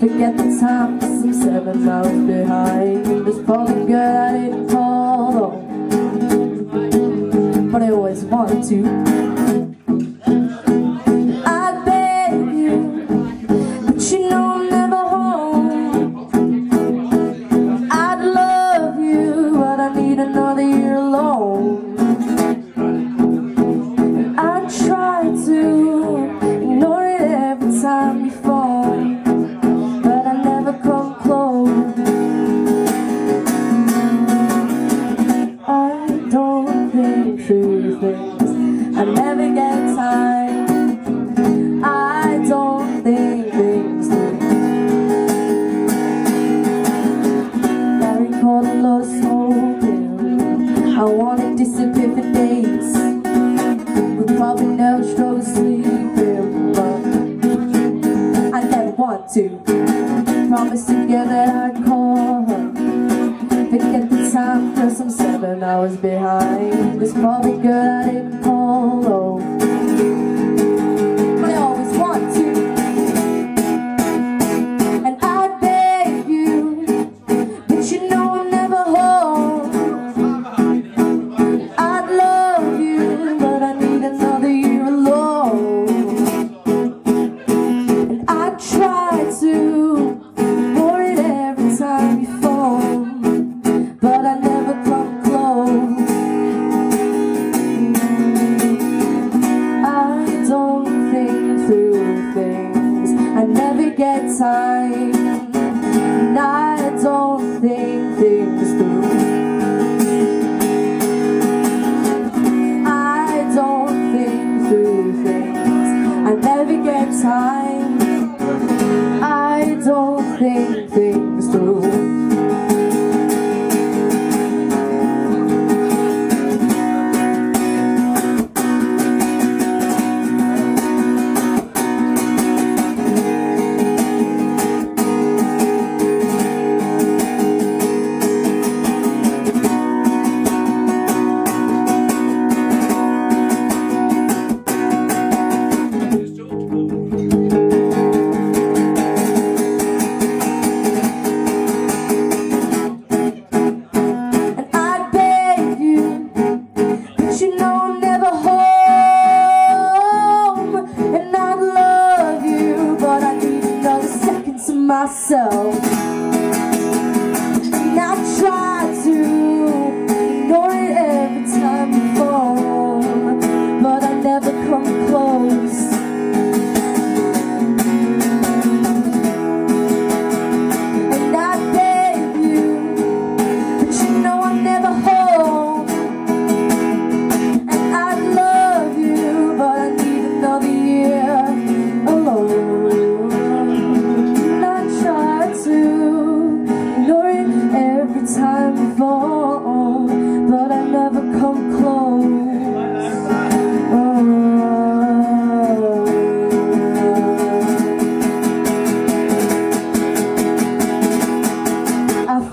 forget the time Cause I'm seven miles behind. This falling good I didn't fall But I always wanted to. to.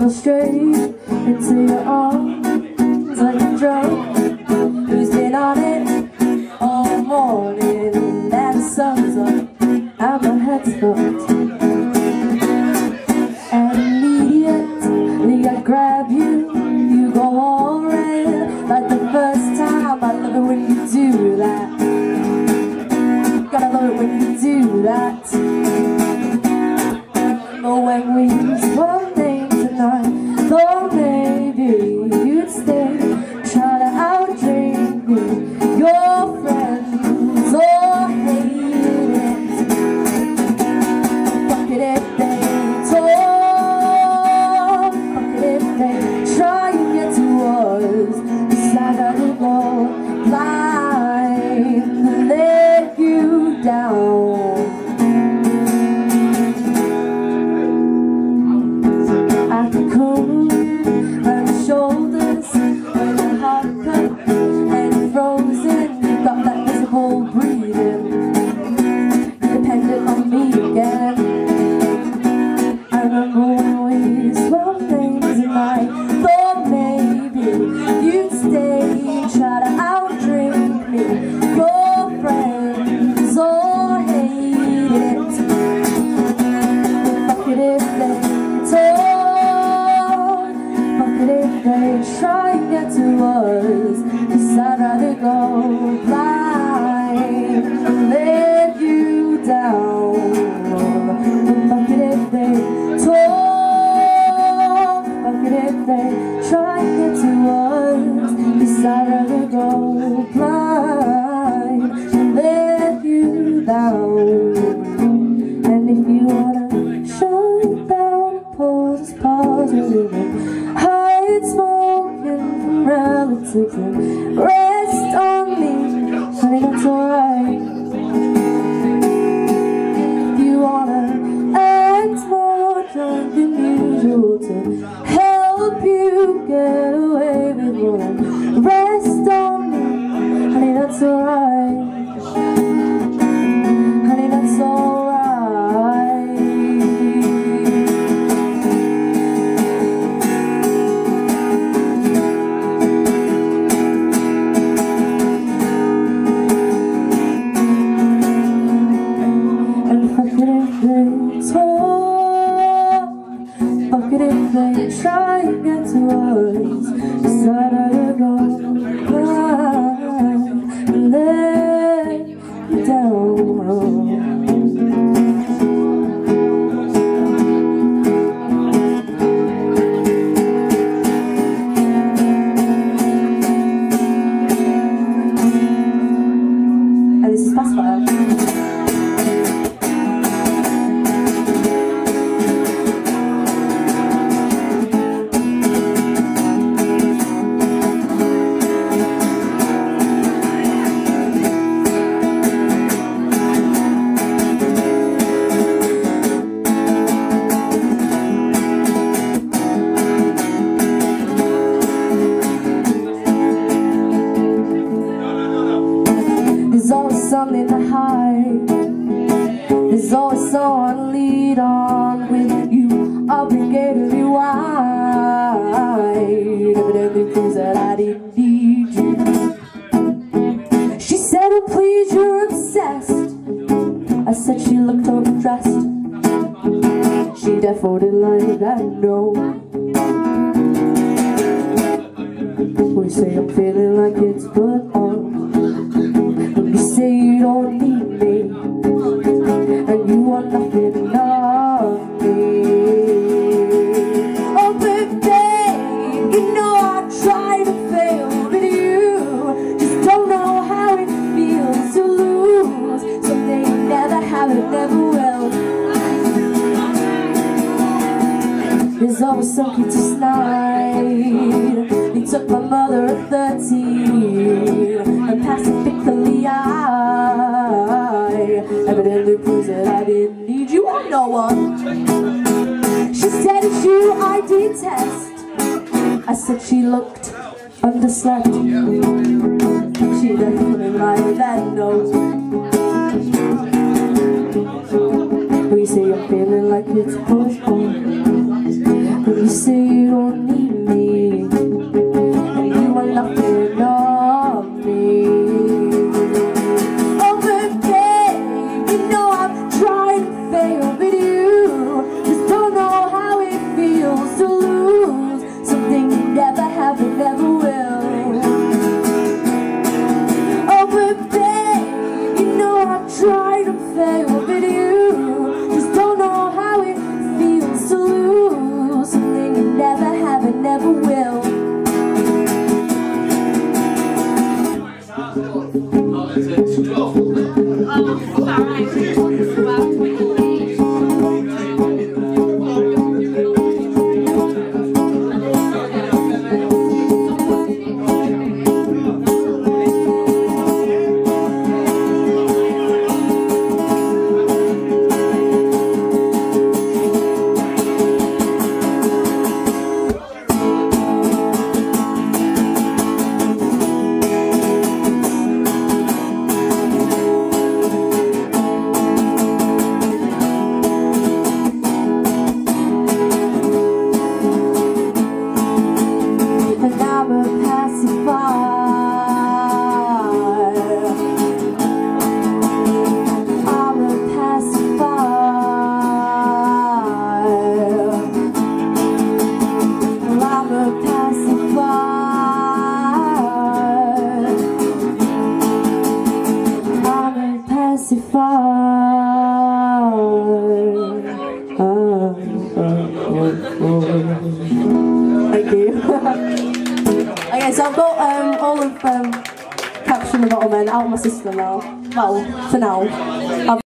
fell straight into your arms like a drug. Who's been on it all morning, that sums up how my head's fucked. And immediately I grab you, you go all red like the first time. I love it when you do that. Gotta love it when you do that. Relatives Yeah. Something to hide There's always someone to lead on with you. Obligated wide. Evidently proves that I didn't need you. She said, oh please, you're obsessed. I said she looked overdressed. She definitely like that, no. We say I'm feeling like it's put on There's always something to snide They took my mother at 13 And pacifically I Evidently proves that I didn't need you or no one. She said it's you I detest. I said she looked underslept. She definitely lied that note. We say I'm feeling like it's postponed You say you don't need me. You are nothing my system now. Well, for now. I've